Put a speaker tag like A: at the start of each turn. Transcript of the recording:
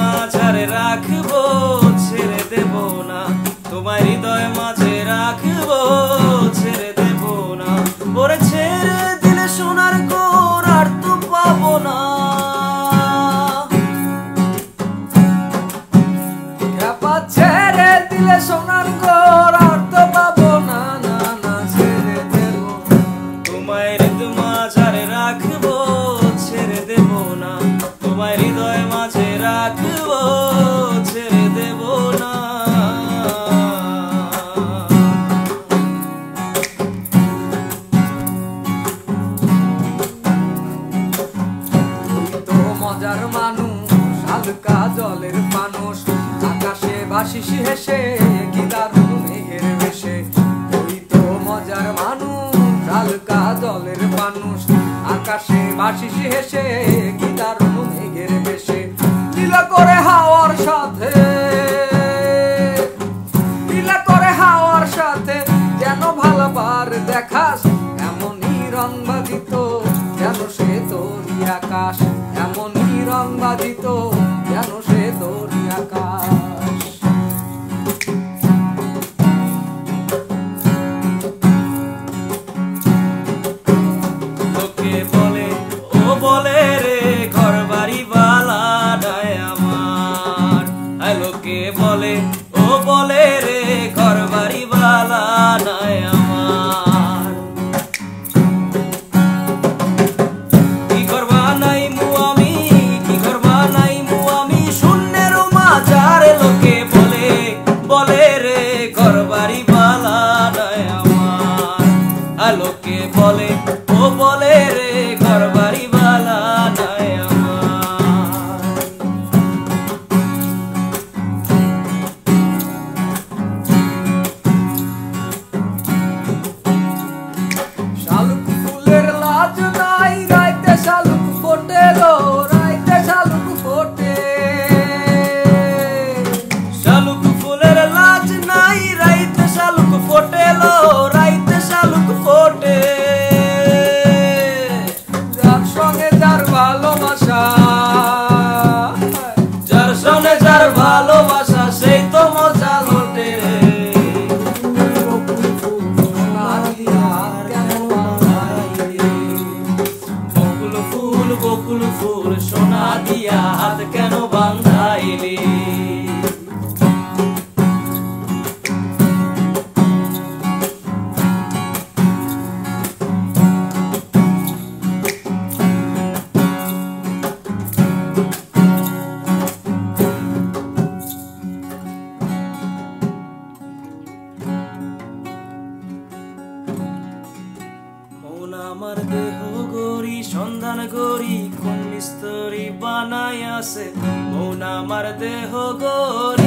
A: মাঝারে রাখব, ছেড়ে দেব না। তোমার হৃদয় মাঝে রাখব, ছেড়ে দেব না। ওরে ছেড়ে দিলে সোনার গোর আর তো পাবো না।
B: ছেড়ে দিলে সোনার ঢাকার মানুষ, হালকা জলের মানুষ। আকাশে বাসিস হেসে কি দারুণ মেঘের বেশে। তুই তো মজার মানুষ, হালকা জলের মানুষ। আকাশে বাসিস হেসে কি দারুণ মেঘের বেশে। লীলা করে হাওয়ার সাথে লীলা করে হাওয়ার সাথে। যেন ভালোবার দেখাস, এমনই রঙ বাজিত, যেন সে তোরই আকাশ।
A: লোকে বলে, ও বলে রে ঘর বাড়ি বালা নাই আমার। লোকে বলে, ও বলে রে ঘর বাড়ি বালা নাই ফোটে
B: যার সঙ্গে যার ভালোবাসা
A: যার সঙ্গে যার ভালোবাসা। দেহ গরি সন্ধান গরি কোন মিস্তরি বানাই আছে? মন আমার দেহ গরি